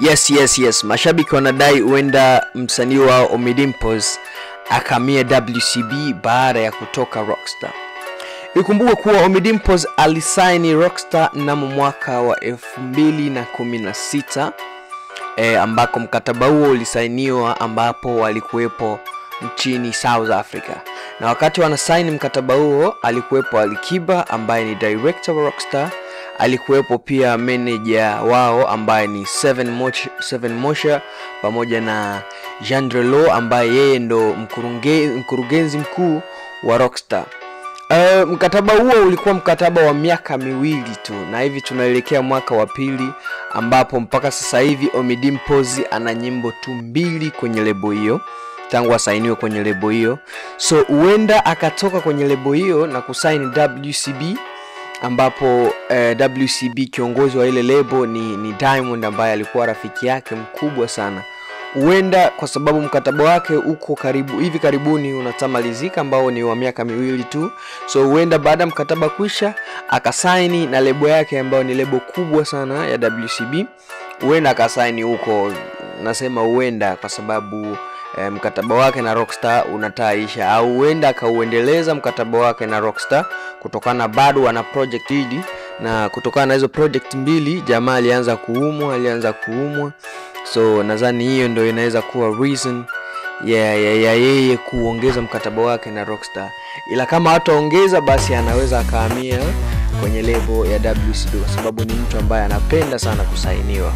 Yes, yes, yes. Mashabiki wanadai huenda msanii wa Omidimpos akamia WCB baada ya kutoka Rockstar. Ikumbuke kuwa Omidimpos alisaini Rockstar mnamo mwaka wa 2016 e, ambako mkataba huo ulisainiwa ambapo walikuwepo nchini South Africa, na wakati wanasaini mkataba huo alikuwepo Alikiba ambaye ni director wa Rockstar alikuwepo pia meneja wao ambaye ni Seven Mosha, Seven Mosha pamoja na Jean Drelo ambaye yeye ndo mkurugenzi, mkurugenzi mkuu wa Rockstar. Uh, mkataba huo ulikuwa mkataba wa miaka miwili tu na hivi tunaelekea mwaka wa pili ambapo mpaka sasa hivi Omidimpos ana nyimbo tu mbili kwenye lebo hiyo tangu asainiwe kwenye lebo hiyo, so huenda akatoka kwenye lebo hiyo na kusaini WCB ambapo eh, WCB kiongozi wa ile lebo ni, ni Diamond ambaye alikuwa rafiki yake mkubwa sana. Huenda kwa sababu mkataba wake uko karibu hivi karibuni unatamalizika, ambao ni wa miaka miwili tu, so huenda baada ya mkataba kuisha akasaini na lebo yake ambayo ni lebo kubwa sana ya WCB, huenda akasaini huko. Nasema huenda kwa sababu e, mkataba wake na Rockstar unataisha, au huenda akauendeleza mkataba wake na Rockstar kutokana bado wana project hili, na kutokana na hizo project mbili jamaa alianza kuumwa, alianza kuumwa, so nadhani hiyo ndio inaweza kuwa reason ya yeah, yeah, yeah, yeye kuongeza mkataba wake na Rockstar, ila kama hataongeza basi anaweza akahamia kwenye lebo ya WCD kwa sababu ni mtu ambaye anapenda sana kusainiwa.